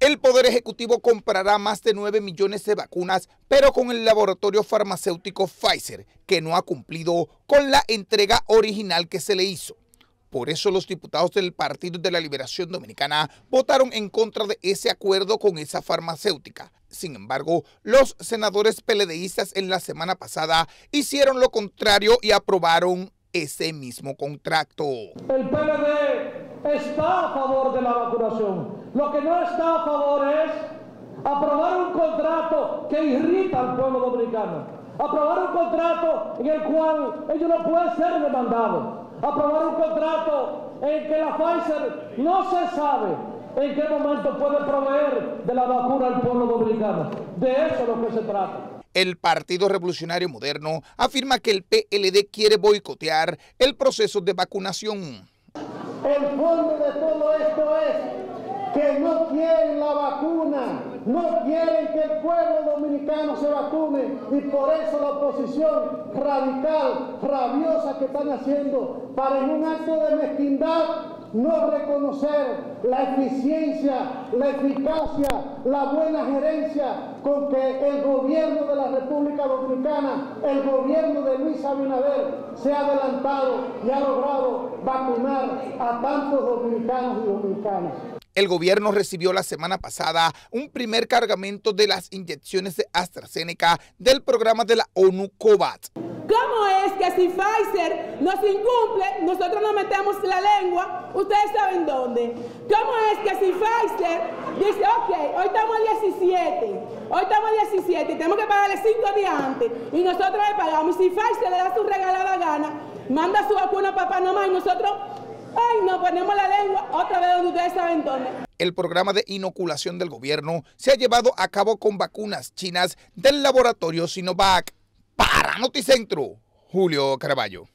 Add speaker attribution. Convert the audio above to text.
Speaker 1: El Poder Ejecutivo comprará más de 9 millones de vacunas, pero con el laboratorio farmacéutico Pfizer, que no ha cumplido con la entrega original que se le hizo. Por eso los diputados del Partido de la Liberación Dominicana votaron en contra de ese acuerdo con esa farmacéutica. Sin embargo, los senadores peledeístas en la semana pasada hicieron lo contrario y aprobaron ese mismo contrato.
Speaker 2: El PLD está a favor de la vacunación. Lo que no está a favor es aprobar un contrato que irrita al pueblo dominicano. Aprobar un contrato en el cual ellos no pueden ser demandados aprobar un contrato en que la Pfizer no se sabe en qué momento puede proveer de la vacuna al pueblo dominicano. De eso es lo que se trata.
Speaker 1: El Partido Revolucionario Moderno afirma que el PLD quiere boicotear el proceso de vacunación.
Speaker 3: El fondo de todo esto es que no quieren la vacuna, no quieren que el pueblo dominicano se vacune y por eso la oposición radical, rabiosa que están haciendo para en un acto de mezquindad no reconocer la eficiencia, la eficacia, la buena gerencia con que el gobierno de la República Dominicana, el gobierno de Luis Abinader, se ha adelantado y ha logrado vacunar a tantos dominicanos y dominicanas.
Speaker 1: El gobierno recibió la semana pasada un primer cargamento de las inyecciones de AstraZeneca del programa de la ONU COVAX.
Speaker 4: ¿Cómo es que si Pfizer nos incumple, nosotros nos metemos la lengua? Ustedes saben dónde. ¿Cómo es que si Pfizer dice, ok, hoy estamos a 17, hoy estamos a 17 y tenemos que pagarle 5 días antes y nosotros le pagamos? Y si Pfizer le da su regalada manda su vacuna a papá nomás y nosotros Ay, no ponemos la lengua otra vez donde ustedes saben dónde.
Speaker 1: El programa de inoculación del gobierno se ha llevado a cabo con vacunas chinas del laboratorio Sinovac. Para Noticentro, Julio Caraballo.